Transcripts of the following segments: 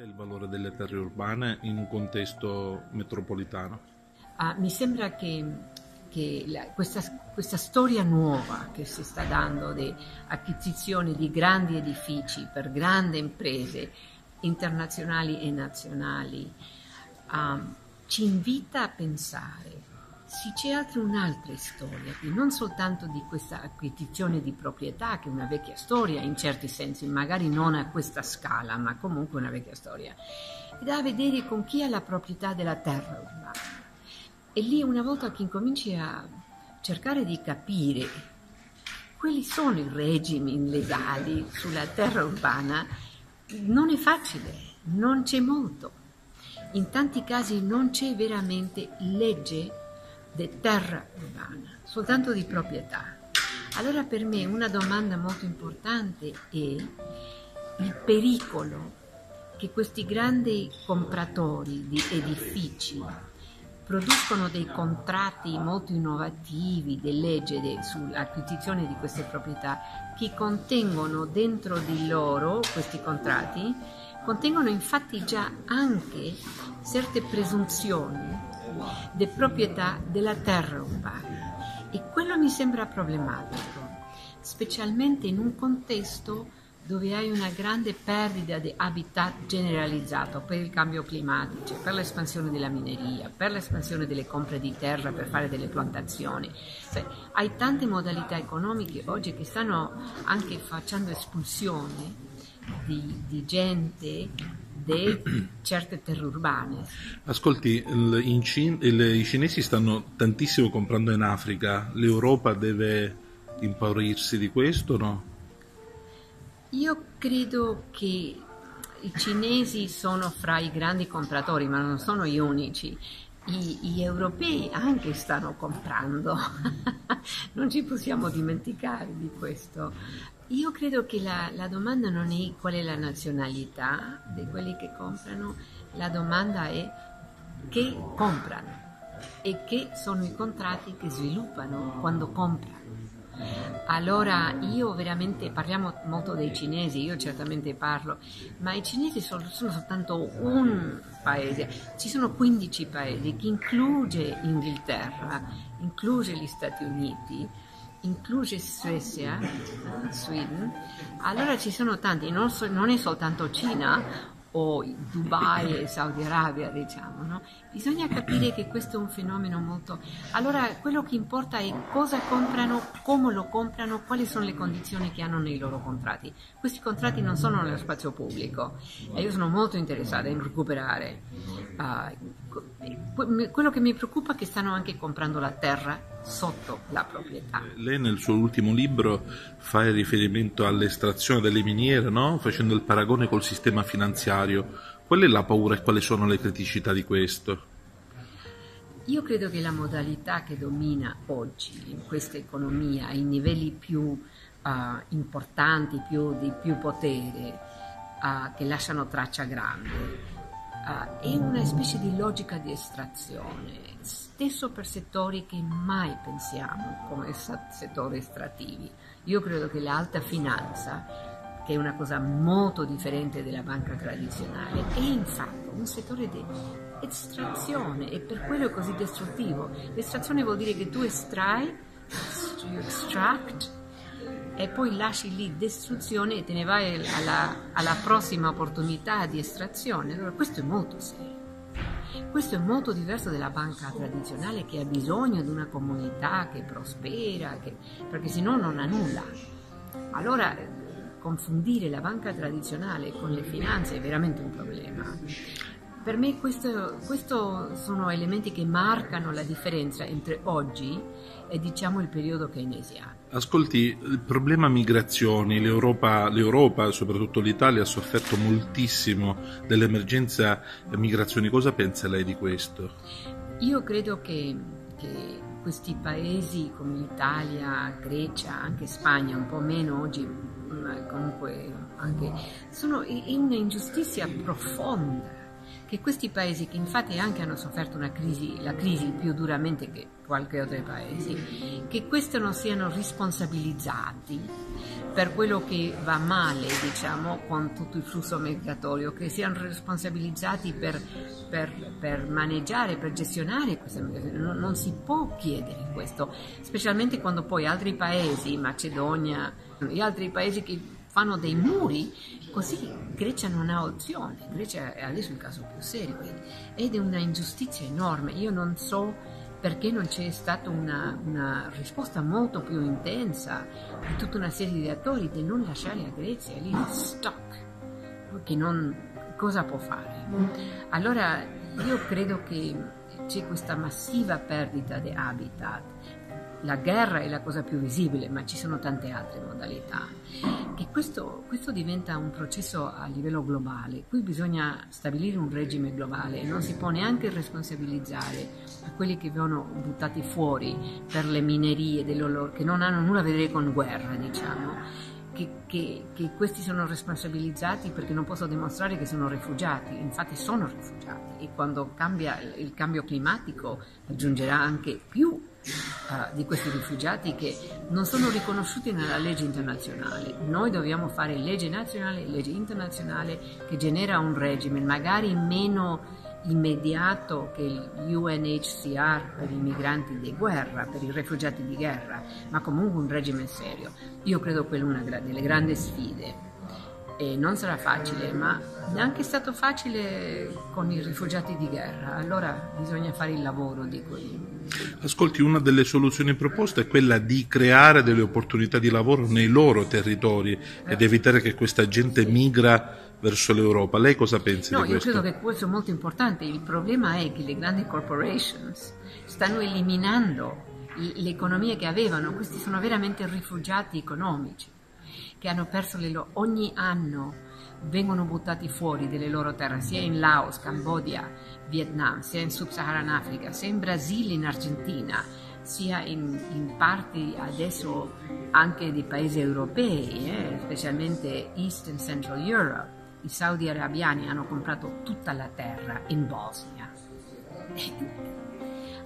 È il valore delle terre urbane in un contesto metropolitano? Ah, mi sembra che, che la, questa, questa, storia nuova che si sta dando di acquisizione di grandi edifici per grandi imprese internazionali e nazionali um, ci invita a pensare sì, c'è anche un'altra storia qui, non soltanto di questa acquisizione di proprietà, che è una vecchia storia in certi sensi, magari non a questa scala, ma comunque una vecchia storia, ed ha a vedere con chi ha la proprietà della terra urbana. E lì una volta che incominci a cercare di capire quali sono i regimi legali sulla terra urbana, non è facile, non c'è molto. In tanti casi non c'è veramente legge di terra urbana, soltanto di proprietà. Allora per me una domanda molto importante è il pericolo che questi grandi compratori di edifici producono dei contratti molto innovativi, delle leggi sull'acquisizione di queste proprietà che contengono dentro di loro questi contratti, contengono infatti già anche certe presunzioni di proprietà della terra urbana e quello mi sembra problematico, specialmente in un contesto dove hai una grande perdita di habitat generalizzato per il cambio climatico, per l'espansione della mineria, per l'espansione delle compre di terra per fare delle plantazioni. Cioè, hai tante modalità economiche oggi che stanno anche facendo espulsione di, di gente di certe terre urbane. Ascolti, Cin- i cinesi stanno tantissimo comprando in Africa, l'Europa deve impaurirsi di questo no? Io credo che i cinesi sono fra i grandi compratori, ma non sono gli unici. I, gli europei anche stanno comprando, non ci possiamo dimenticare di questo. Io credo che la, la, domanda non è qual è la nazionalità di quelli che comprano, la domanda è che comprano e che sono i contratti che sviluppano quando comprano. Allora io veramente parliamo molto dei cinesi, io certamente parlo, ma i cinesi sono, sono soltanto un paese, ci sono 15 paesi che include Inghilterra, include gli Stati Uniti include Svezia, Sweden, allora ci sono tanti, non, so, non è soltanto Cina o Dubai e Saudi Arabia, diciamo, no? Bisogna capire che questo è un fenomeno molto... Allora, quello che importa è cosa comprano, come lo comprano, quali sono le condizioni che hanno nei loro contratti. Questi contratti non sono nello spazio pubblico e io sono molto interessata in recuperare uh, quello che mi preoccupa è che stanno anche comprando la terra sotto la proprietà. Lei nel suo ultimo libro fa riferimento all'estrazione delle miniere, no? facendo il paragone col sistema finanziario. Qual è la paura e quali sono le criticità di questo? Io credo che la modalità che domina oggi in questa economia, ai livelli più uh, importanti, più, di più potere, uh, che lasciano traccia grande, uh, è una specie di logica di estrazione, stesso per settori che mai pensiamo come settori estrattivi. Io credo che l'alta finanza, che è una cosa molto differente dalla banca tradizionale, è infatti un settore di estrazione e per quello è così distruttivo. L'estrazione vuol dire che tu estrai, you extract, e poi lasci lì distruzione e te ne vai alla, alla prossima opportunità di estrazione. Allora questo è molto serio. Questo è molto diverso dalla banca tradizionale che ha bisogno di una comunità che prospera, che, perché se no non ha nulla. Allora confondere la banca tradizionale con le finanze è veramente un problema. Per me questi sono elementi che marcano la differenza entre oggi e diciamo il periodo keynesiano. Ascolti, il problema migrazioni, l'Europa, l'Europa, soprattutto l'Italia, ha sofferto moltissimo dell'emergenza migrazioni. Cosa pensa lei di questo? Io credo che, che questi paesi come l'Italia, Grecia, anche Spagna, un po' meno oggi, ma comunque anche, sono in una ingiustizia profonda che questi paesi, che infatti anche hanno sofferto crisi, la crisi più duramente che qualche altro paese, che questi non siano responsabilizzati per quello che va male, diciamo, con tutto il flusso migratorio, che siano responsabilizzati per, per, per maneggiare, per gestionare questa migrazione. Non, non si può chiedere questo, specialmente quando poi altri paesi, Macedonia, gli altri paesi che fanno dei muri, così Grecia non ha opzione. Grecia è adesso il caso più serio ed è una ingiustizia enorme. Io non so perché non c'è stata una, una, risposta molto più intensa di tutta una serie di attori di non lasciare la Grecia lì stuck, che non, cosa può fare? Allora io credo che c'è questa massiva perdita di habitat la guerra è la cosa più visibile, ma ci sono tante altre modalità. E questo, questo, diventa un processo a livello globale. Qui bisogna stabilire un regime globale e non si può neanche responsabilizzare quelli che vengono buttati fuori per le minerie che non hanno nulla a vedere con guerra, diciamo. Che, che, che, questi sono responsabilizzati perché non posso dimostrare che sono rifugiati, infatti sono rifugiati e quando cambia il cambio climatico aggiungerà anche più uh, di questi rifugiati che non sono riconosciuti nella legge internazionale. Noi dobbiamo fare legge nazionale legge internazionale che genera un regime magari meno immediato che il UNHCR per i migranti di guerra, per i rifugiati di guerra, ma comunque un regime serio. Io credo che è una delle grandi sfide e non sarà facile, ma neanche è stato facile con i rifugiati di guerra, allora bisogna fare il lavoro di quelli. Ascolti, una delle soluzioni proposte è quella di creare delle opportunità di lavoro nei loro territori ed evitare che questa gente migra verso l'Europa. Lei cosa pensa no, di questo? Io credo che questo è molto importante. Il problema è che le grandi corporations stanno eliminando le economie che avevano, questi sono veramente rifugiati economici che hanno perso loro ogni anno vengono buttati fuori dalle loro terre, sia in Laos, Cambogia, Vietnam, sia in Sub-Saharan Africa, sia in Brasile, in Argentina, sia in, in parti adesso anche di paesi europei, eh, specialmente East and Central Europe. I saudi arabiani hanno comprato tutta la terra in Bosnia.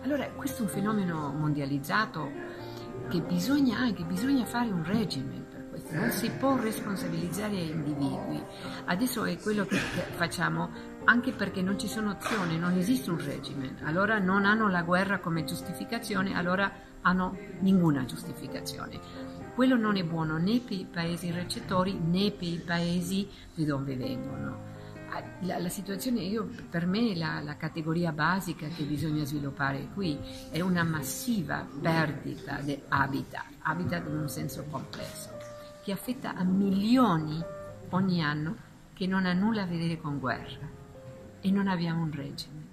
Allora, questo è un fenomeno mondializzato che bisogna anche, bisogna fare un regime non si può responsabilizzare gli individui. Adesso è quello che facciamo anche perché non ci sono azioni, non esiste un regime. Allora non hanno la guerra come giustificazione, allora hanno nessuna giustificazione. Quello non è buono né per i paesi recettori né per i paesi di dove vengono. Ah, la, la situazione, io, per me la, la categoria basica che bisogna sviluppare qui è una massiva perdita di habitat, habitat in un senso complesso che affetta a milioni ogni anno che non ha nulla a vedere con guerra e non abbiamo un regime.